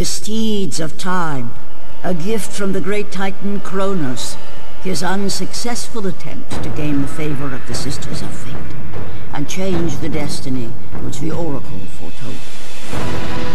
The steeds of time, a gift from the great titan Kronos. His unsuccessful attempt to gain the favor of the Sisters of Fate and change the destiny which the Oracle foretold.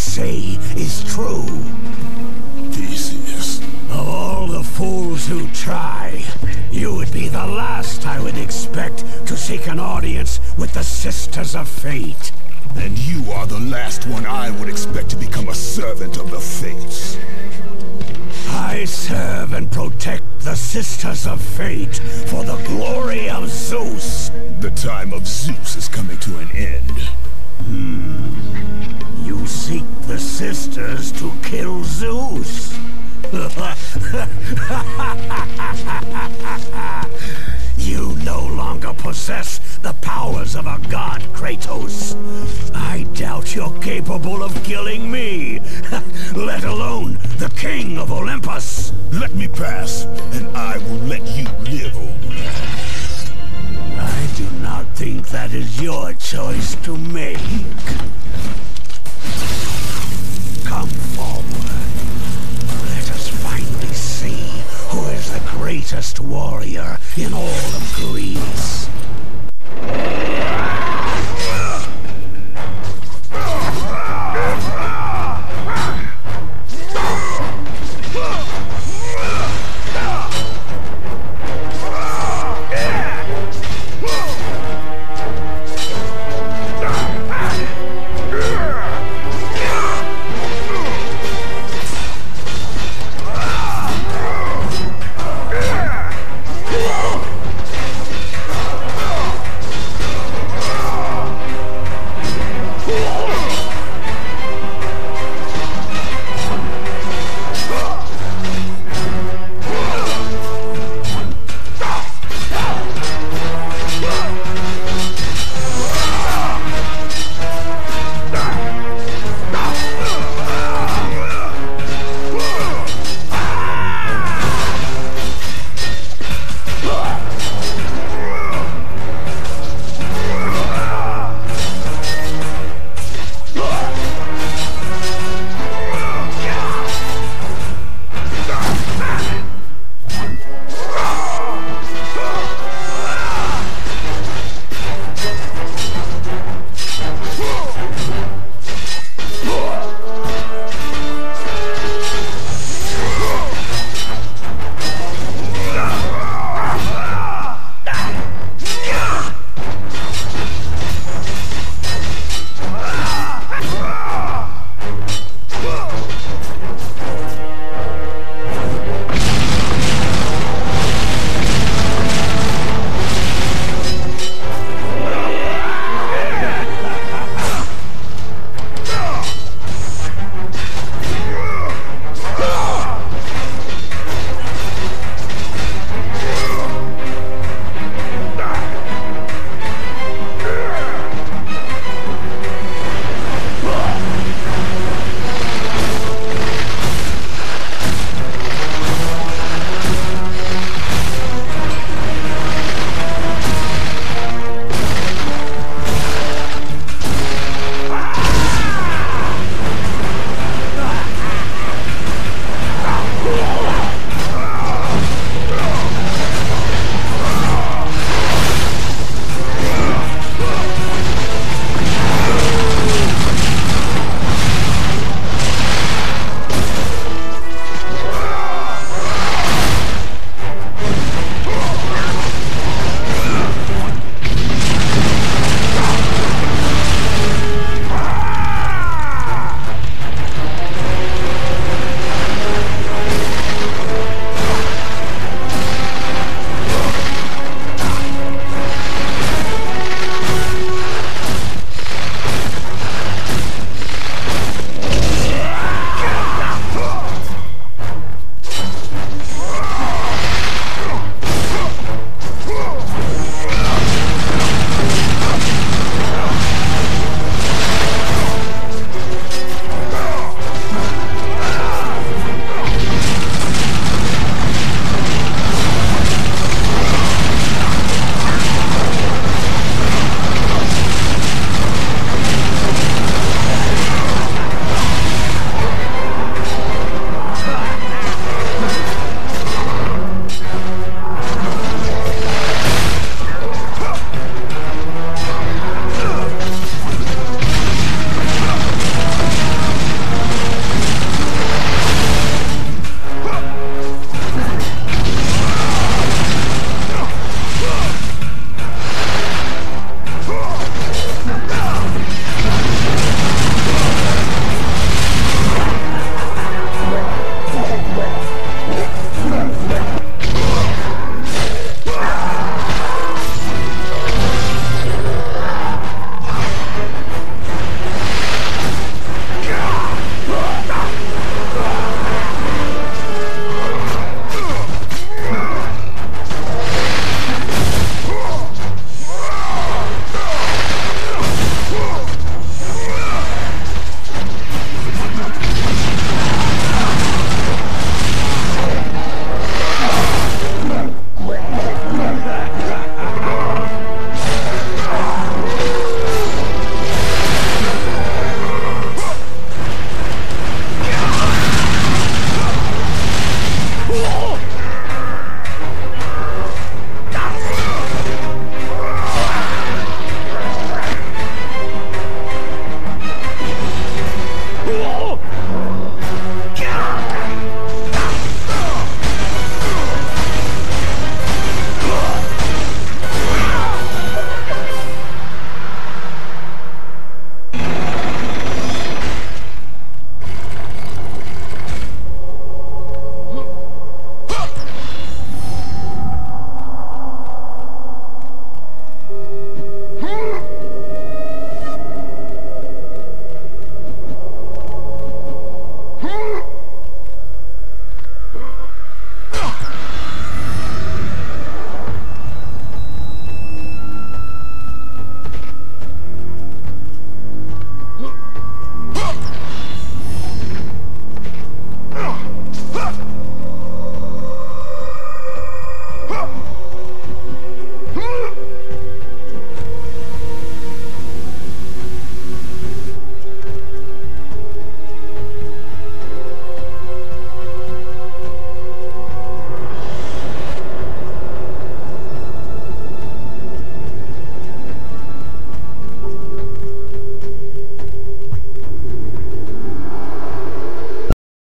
Say is true. Theseus. Of all the fools who try, you would be the last I would expect to seek an audience with the Sisters of Fate. And you are the last one I would expect to become a servant of the Fates. I serve and protect the Sisters of Fate for the glory of Zeus. The time of Zeus is coming to an end. You seek the Sisters to kill Zeus. you no longer possess the powers of a god, Kratos. I doubt you're capable of killing me, let alone the king of Olympus. Let me pass, and I will let you live, old man. I do not think that is your choice to make. greatest warrior in all of Greece.